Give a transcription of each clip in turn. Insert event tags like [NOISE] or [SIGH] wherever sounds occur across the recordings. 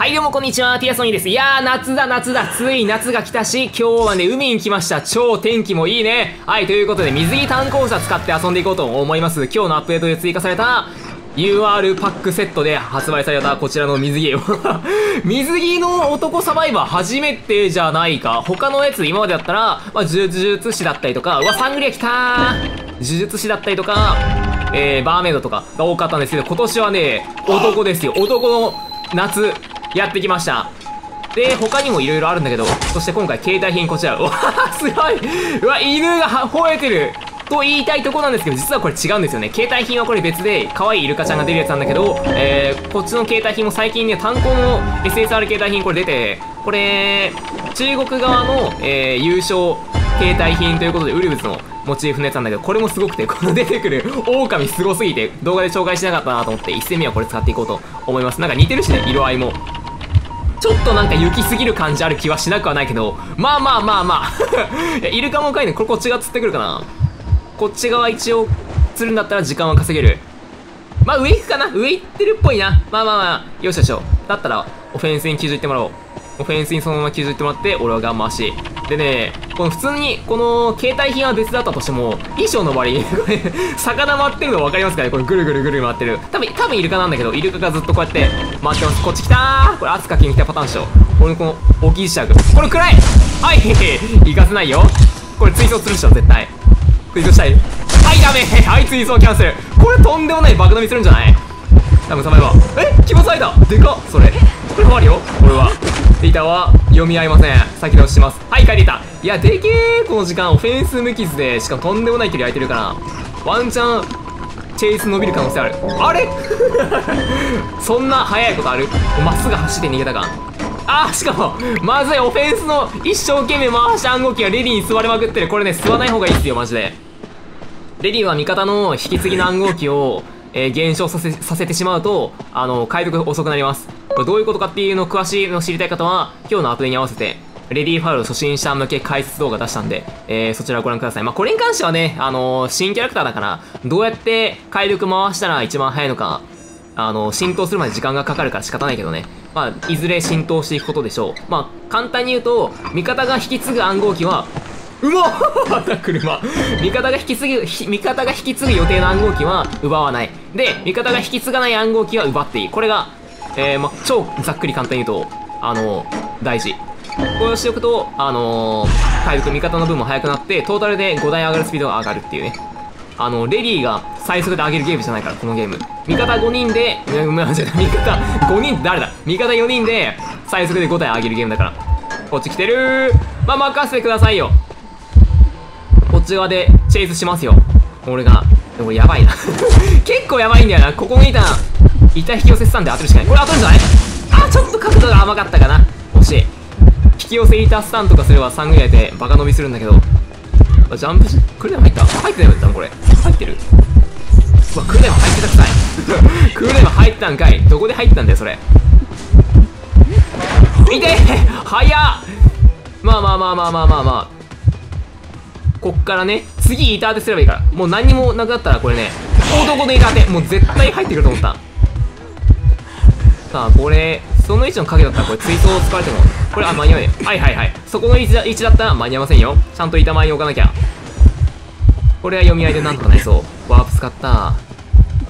はいどうもこんにちは、ティアソニーです。いやー、夏だ夏だ、つい夏が来たし、今日はね、海に来ました。超天気もいいね。はい、ということで、水着炭鉱車使って遊んでいこうと思います。今日のアップデートで追加された、UR パックセットで発売されたこちらの水着 [LAUGHS] 水着の男サバイバー初めてじゃないか。他のやつ今までだったら、まあ、呪術師だったりとか、うわ、サングリア来たー呪術師だったりとか、えー、バーメイドとかが多かったんですけど、今年はね、男ですよ。男の夏、やってきました。で他にも色々あるんだけどそして今回携帯品こちら。うわすごい。うわ犬が吠えてると言いたいとこなんですけど実はこれ違うんですよね。携帯品はこれ別で可愛いイルカちゃんが出るやつなんだけど、えー、こっちの携帯品も最近ね単行の SSR 携帯品これ出てこれ中国側の、えー、優勝携帯品ということでウルブスのモチーフのやつなんだけどこれもすごくてこの出てくる狼すごすぎて動画で紹介しなかったなと思って1戦目はこれ使っていこうと思います。なんか似てるしね色合いも。ちょっとなんか雪すぎる感じある気はしなくはないけど、まあまあまあまあ [LAUGHS] イルカもかいね。これこっち側釣ってくるかなこっち側一応釣るんだったら時間は稼げる。まあ上行くかな上行ってるっぽいな。まあまあまあ、よしよしよ。だったらオフェンスに気づいてもらおう。オフェンスにそのまま気づいてもらって、俺はガン回し。でね、この普通に、この携帯品は別だったとしても、衣装の周りに、これ、[LAUGHS] 魚回ってるの分かりますかね？これぐるぐるぐる回ってる。多分、多分イルカなんだけど、イルカがずっとこうやって回ってます。こっち来たーこれ、圧かけに来たパターンでしょ。これこの、大きい磁石。これ暗いはい、行かせないよ。これ追走するでしょ、絶対。追走したい。はい、ダメはい、追走キャンセル。これとんでもない爆飲みするんじゃない？多分サバイバー。えキバサイダーでかっそれ。これ変わるよ俺は。データは読み合いません。先倒しします。はい、帰りた。いや、でけえこの時間。オフェンス無傷で、しかもとんでもない距離空いてるから。ワンチャン、チェイス伸びる可能性ある。あれ？[LAUGHS] そんな速いことある？まっすぐ走って逃げたか。あー、しかも、まずい、オフェンスの一生懸命回した暗号機がレディに吸われまくってる。これね、吸わない方がいいっすよ、マジで。レディは味方の引き継ぎの暗号機を、えー、減少させさせてしまうと、あの、回復遅くなります。これどういうことかっていうのを詳しいの知りたい方は、今日のアプリに合わせて、レディーファウル初心者向け解説動画出したんで、えー、そちらをご覧ください。まあ、これに関してはね、あのー、新キャラクターだから、どうやって回力回したら一番早いのか、あのー、浸透するまで時間がかかるから仕方ないけどね。まあ、いずれ浸透していくことでしょう。まあ、簡単に言うと、味方が引き継ぐ暗号機は、うまっ [LAUGHS] また車。味方が引き継ぐ、味方が引き継ぐ予定の暗号機は奪わない。で、味方が引き継がない暗号機は奪っていい。これが、えー、ま、超ざっくり簡単に言うと、あのー、大事。これをしておくと、あのー、回復、味方の分も速くなって、トータルで5台上がるスピードが上がるっていうね。あの、レディーが最速で上げるゲームじゃないから、このゲーム。味方5人で、ごめんなさい、味方5人って誰だ？味方4人で最速で5台上げるゲームだから。こっち来てるまあ、任せてくださいよ。こっち側でチェイスしますよ。俺が。でもやばいな [LAUGHS] 結構やばいんだよな。ここの板、板引き寄せてたんで当てるしかない。これ当たるんじゃない？あ、ちょっと角度が甘かったかな。惜しい。引き寄せ板スタンとかすれば3ぐらいでバカ伸びするんだけど。ジャンプし、クルデマ入った？入ってないったのこれ。入ってるうわ、クルデマ入ってたくさい。[LAUGHS] クルデマ入ったんかい。どこで入ったんだよ、それ。いて早っまあまあまあまあまあまあまあ。こっからね、次板当てすればいいから。もう何にもなくなったらこれね、男の板当て。もう絶対入ってくると思った。さあ、これ、その位置の影だったらこれ追走を使われても、これ、あ、間に合わねえ。はいはいはい。そこの位置だ位置だったら間に合いませんよ。ちゃんと板前に置かなきゃ。これは読み合いでなんとかなりそう。ワープ使った。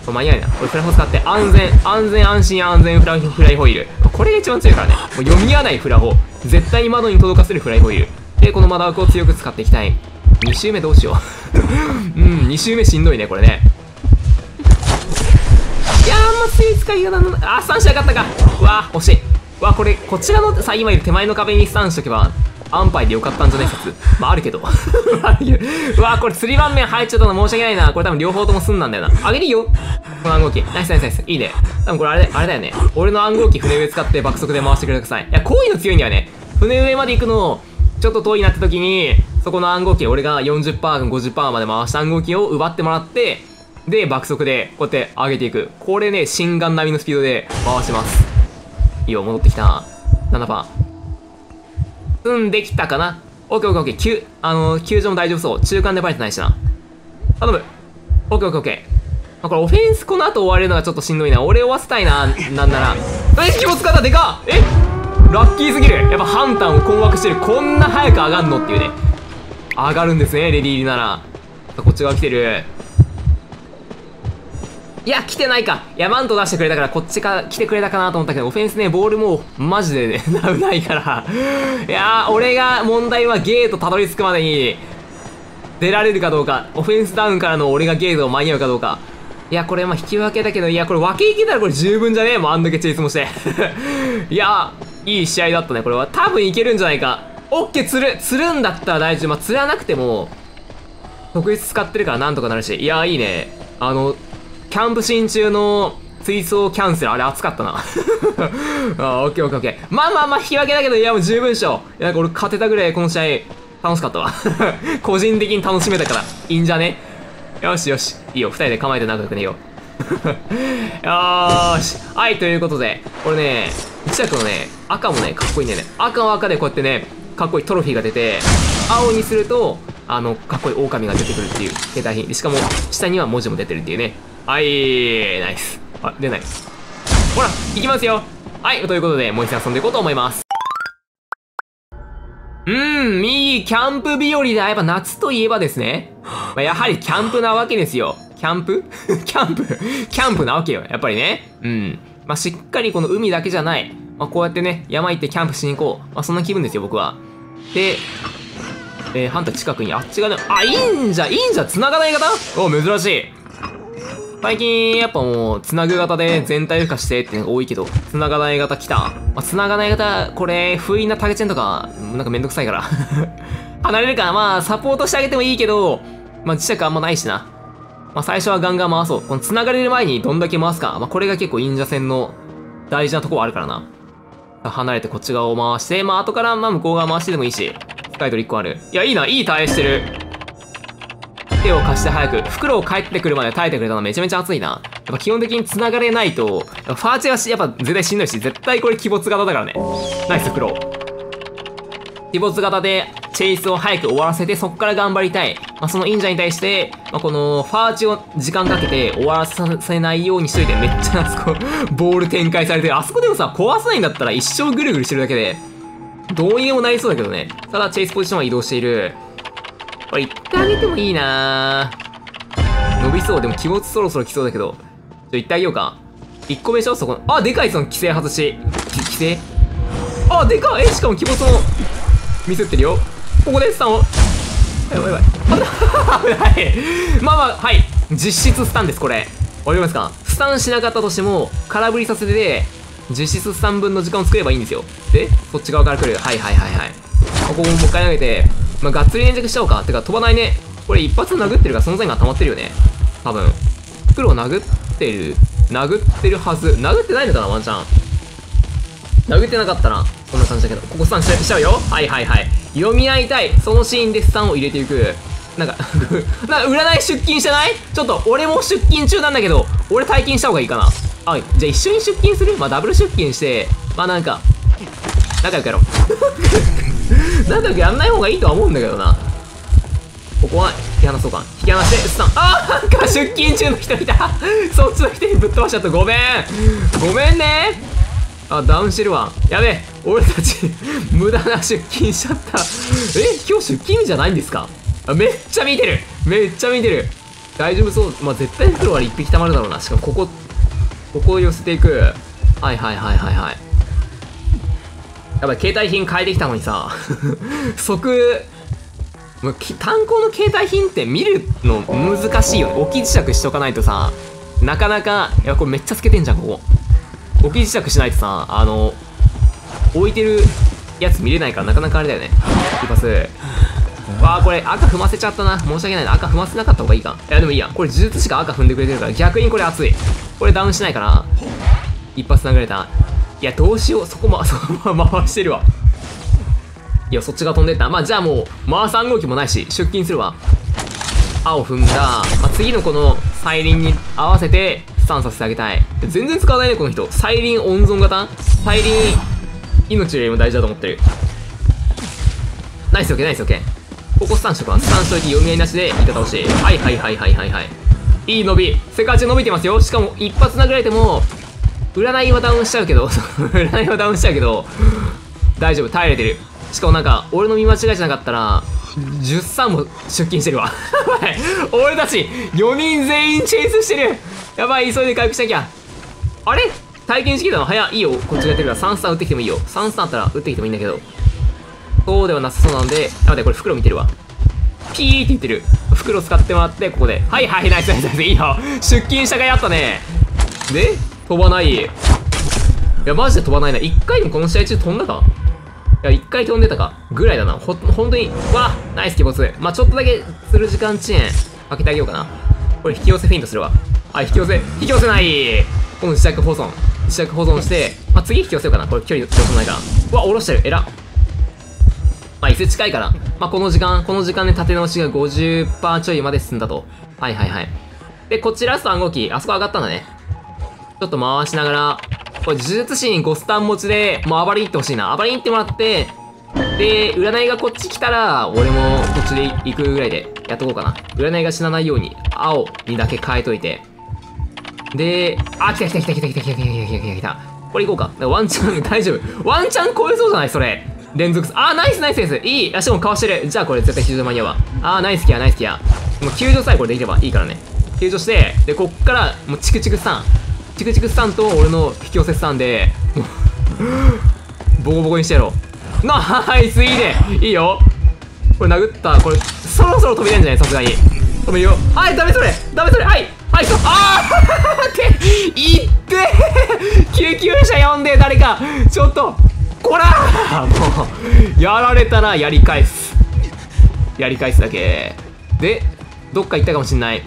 これ間に合わないな。これフラホ使って安全、安全安心安全フラフライホイール。これが一番強いからね。もう読み合わないフラホ。絶対に窓に届かせるフライホイール。で、この窓枠を強く使っていきたい。2周目どうしよう。[LAUGHS] うん、2周目しんどいね、これね。あんま強い使い方の、あ、3し上がったか。うわ惜しい。うわ、これ、こちらの、さ、今いる手前の壁にスタンしとけば、安牌でよかったんじゃない説。まあ、あるけど。う [LAUGHS] わ、これ釣り盤面入っちゃったの申し訳ないな。これ多分両方とも済んだんだよな。あげるよ。この暗号機。ナイスナイスナイス。いいね。多分これあれ、あれだよね。俺の暗号機船上使って爆速で回してください。いや、こういうの強いんだよね。船上まで行くの、ちょっと遠いなって時に、そこの暗号機、俺が40%、50%まで回した暗号機を奪ってもらって、で、爆速で、こうやって上げていく。これね、心眼並みのスピードで回します。いいよ、戻ってきた。7%。うん、できたかな。オッケーオッケーオッケー。あの、球場も大丈夫そう。中間でバレてないしな。頼む。オッケーオッケーオッケー。あ、これオフェンスこの後終われるのがちょっとしんどいな。俺終わせたいな、なんなら。え、気持ち方でかえ？ラッキーすぎるやっぱハンターも困惑してる。こんな早く上がんの？っていうね。上がるんですね、レディーリなら。こっち側来てる。いや、来てないか。いや、マント出してくれたから、こっちから来てくれたかなと思ったけど、オフェンスね、ボールもう、マジでね、[LAUGHS] 危ないから。いやー、俺が、問題はゲートたどり着くまでに、出られるかどうか。オフェンスダウンからの俺がゲートを間に合うかどうか。いや、これまあ引き分けだけど、いや、これ分けいけたらこれ十分じゃねえ？もうあんだけチェイスもして。[LAUGHS] いや、いい試合だったね、これは。多分いけるんじゃないか。オッケー、釣る。釣るんだったら大丈夫。まあ、釣らなくても、特筆使ってるからなんとかなるし。いや、いいね。あの、キャンプシーン中の追走キャンセル、あれ熱かったな。[LAUGHS] あオッケーオッケーオッケー。まあまあまあ引き分けだけど、いやもう十分っしょ。いやなんか俺勝てたぐらいこの試合楽しかったわ。[LAUGHS] 個人的に楽しめたから、いいんじゃね？よしよし。いいよ、二人で構えて仲良くねよ。[LAUGHS] よーし。はい、ということで、これね、一着のね、赤もね、かっこいいんだよね。赤は赤でこうやってね、かっこいいトロフィーが出て、青にすると、あの、かっこいい狼が出てくるっていう携帯品。しかも、下には文字も出てるっていうね。はい、ナイス。あ、出ない。ほら、行きますよ。はい、ということで、もう一度遊んでいこうと思います。うーん、いいキャンプ日和だ。やっぱ夏といえばですね。まあ、やはりキャンプなわけですよ。キャンプ？[LAUGHS] キャンプ？キャンプなわけよ。やっぱりね。うん。まあ、しっかりこの海だけじゃない。まあ、こうやってね、山行ってキャンプしに行こう。まあ、そんな気分ですよ、僕は。で、えー、ハンター近くにあっちがね、あ、いいんじゃ、いいんじゃ、繋がない方？お、珍しい。最近やっぱもう、繋ぐ型で全体孵化してってのが多いけど、繋がない型来た。まあ、繋がない型、これ、封印なタゲチェンとか、なんかめんどくさいから [LAUGHS] 離れるから、まあ、サポートしてあげてもいいけど、まあ、磁石あんまないしな。まあ、最初はガンガン回そう。この繋がれる前にどんだけ回すか。まあ、これが結構忍者戦の大事なところあるからな。離れてこっち側を回して、まあ、後からまあ向こう側回してでもいいし。スカイドル1個ある。いや、いいな、いい耐えしてる。手を貸して早く、袋を帰ってくるまで耐えてくれたのめちゃめちゃ熱いな。やっぱ基本的に繋がれないと、ファーチェはしやっぱ絶対しんどいし、絶対これ鬼没型だからね。ナイス袋。鬼没型でチェイスを早く終わらせて、そっから頑張りたい。まあ、その忍者に対して、まあ、このファーチを時間かけて終わらさせないようにしといて、めっちゃあそこ、ボール展開されてる。あそこでもさ、壊さないんだったら一生ぐるぐるしてるだけで、どうにでもなりそうだけどね。ただ、チェイスポジションは移動している。これ、行ってあげてもいいな伸びそう。でも、気持ちそろそろ来そうだけど。ちょ、行ってあげようか。1個目でしょ？そこ。あ、でかいその規制外し。規制あ、でかいえ、しかも気持ちも、ミスってるよ。ここでスタンを。やばいやばい。危ない。まあまあ、はい。実質スタンです、これ。わかりますか？スタンしなかったとしても、空振りさせて、実質3分の時間を作ればいいんですよ。で、そっち側から来る。はいはいはいはい。ここももう一回投げて、まあ、がっつり連着しちゃおうか。てか、飛ばないね。これ一発殴ってるから存在が溜まってるよね。多分。袋殴ってる。殴ってるはず。殴ってないのかな、ワンチャン。殴ってなかったな。そんな感じだけど。ここスタンしちゃうよ。はいはいはい。読み合いたい。そのシーンでスタンを入れていく。なんか [LAUGHS] な占い出勤してない？ちょっと、俺も出勤中なんだけど、俺体験した方がいいかな。あ、じゃあ一緒に出勤する？まあダブル出勤して、まあなんか、仲良くやろう。仲良くやんない方がいいとは思うんだけどな。ここは引き離そうか。引き離して、スタン。あーなんか出勤中の人いたそっちの人にぶっ飛ばしちゃった。ごめんごめんねあ、ダウンしてるわ。やべえ俺たち [LAUGHS] 無駄な出勤しちゃった。え今日出勤日じゃないんですか？あめっちゃ見てるめっちゃ見てる大丈夫そう。まあ、絶対袋は一匹たまるだろうな。しかもここ、ここを寄せていく。はいはいはいはいはい。やばい、携帯品変えてきたのにさ、[LAUGHS] 即、もう炭鉱の携帯品って見るの難しいよね。置き磁石しとかないとさ、なかなか、いや、これめっちゃ透けてんじゃん、ここ。置き磁石しないとさ、あの、置いてるやつ見れないからなかなかあれだよね。いきます。わあこれ赤踏ませちゃったな。申し訳ないな。赤踏ませなかった方がいいか。いや、でもいいや。これ呪術しか赤踏んでくれてるから、逆にこれ熱い。これダウンしないから、一発殴れた。いや、どうしよう。そこま、そのまま回してるわ。いや、そっちが飛んでった。まあ、じゃあもう、回す暗号機もないし、出勤するわ。青踏んだ。まあ、次のこの、再臨に合わせて、スタンさせてあげたい。全然使わないね、この人。再臨温存型？再臨、命よりも大事だと思ってる。ナイスオッケー、ナイスオッケー。ここスタンしとくわ。スタンしといて読み合いなしで、板倒し。はいはいはいはいはいは。いいい伸び世界中伸びてますよしかも一発殴られても占いはダウンしちゃうけど [LAUGHS] 占いはダウンしちゃうけど大丈夫耐えれてる。しかもなんか俺の見間違いじゃなかったら13も出勤してるわ。[LAUGHS] 俺たち4人全員チェイスしてる。やばい急いで回復しなきゃ。あれ？体験してきたの？早いいよ。こっちがやってるから3スター打ってきてもいいよ。3スターあったら打ってきてもいいんだけど。そうではなさそうなんであ待ってこれ袋見てるわ。ピーって言ってる。袋使ってもらってここで。はいはいナイスナイスナイス。いいよ。出勤したかいあったね。で飛ばない。いやマジで飛ばないな。1回もこの試合中飛んだか？いや1回飛んでたか。ぐらいだな。ほ本当にわナイス鬼没まあちょっとだけする時間遅延。かけてあげようかな。これ引き寄せフェイントするわ。はい引き寄せ。引き寄せない。この自宅保存。自宅保存して。まあ次引き寄せようかな。これ距離寄せないから。うわ下ろしてる。えらまあ椅子近いから。まあこの時間この時間で立て直しが50%ちょいまで進んだと。はいはいはい。でこちラスト暗号機あそこ上がったんだね。ちょっと回しながらこれ呪術師に5スタン持ちでもう暴れに行ってほしいな。暴れに行ってもらってで占いがこっち来たら俺もこっちで行くぐらいでやっとこうかな。占いが死なないように青にだけ変えといて。であ来た来た来た来た来た来た来た来た来た来た。来たこれ行こうか。ワンチャン大丈夫。ワンチャン超えそうじゃない？それ。連続あナイスナイスですいい。あしかもかわしてる。じゃあこれ絶対救助間に合うわあナイスキアナイスキア。もう救助さえこれできればいいからね。救助してでこっからもうチクチクスタン。チクチクスタンと俺の引き寄せスタンでボコボコにしてやろう。ナイスいいね。いいよ。これ殴ったこれそろそろ飛び出るんじゃない？さすがに。飛びよ。はいダメそれ。ダメそれ。はい。はいそうあー。[LAUGHS] って。いって救急車呼んで誰か。ちょっと。こらもうやられたらやり返す。やり返すだけ。でどっか行ったかもしんない。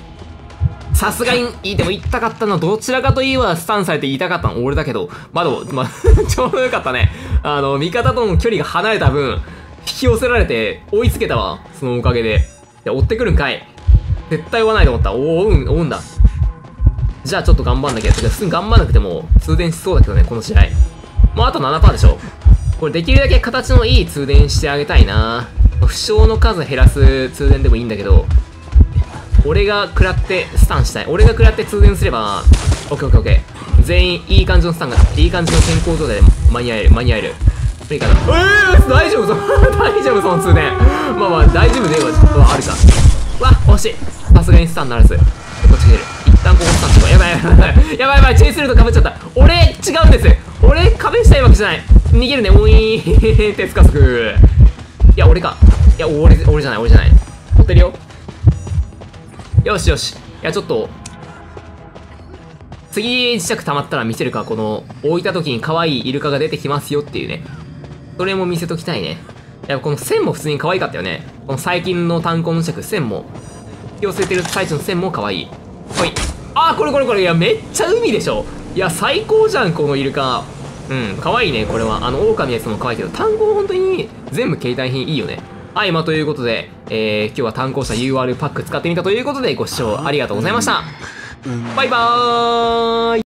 さすがに、でも痛かったのはどちらかといえばスタンされて痛かったの俺だけど、まあでも、まあ [LAUGHS] ちょうどよかったね。あの、味方との距離が離れた分、引き寄せられて追いつけたわ。そのおかげで。いや、追ってくるんかい。絶対追わないと思った。おお、追うん、追うんだ。じゃあちょっと頑張んなきゃ。か、普通に頑張んなくても通電しそうだけどね、この試合。もうあと7%でしょ。これできるだけ形のいい通電してあげたいな。負傷の数減らす通電でもいいんだけど、俺が食らってスタンしたい。俺が食らって通電すれば、オッケーオッケーオッケー。全員いい感じのスタンが、いい感じの健康状態で間に合える、間に合える。いいかな。えー、大丈夫そ [LAUGHS] 大丈夫その通電。まあまあ、大丈夫ではあるか。わ、惜しい。さすがにスタンならず。こっち来てる。一旦ここスタンとか。やばいやばいやばい。やばいやばい。チェイスルート被っちゃった。俺、違うんです。俺、壁したいわけじゃない。逃げるね。ウィーン。鉄加速。いや、俺か。いや、俺、俺じゃない、俺じゃない。追ってるよ。よしよし。いや、ちょっと、次磁石溜まったら見せるか、この、置いた時に可愛いイルカが出てきますよっていうね。それも見せときたいね。いや、この線も普通に可愛かったよね。この最近の単行の磁石、線も、寄せてる最中の線も可愛い。ほい。あー、これこれこれ、いや、めっちゃ海でしょ。いや、最高じゃん、このイルカ。うん、可愛いね、これは。あの、狼のやつも可愛いけど、単行本当に全部携帯品いいよね。はい、まあ、ということで、えー、今日は単行者 UR パック使ってみたということで、ご視聴ありがとうございました。バイバーイ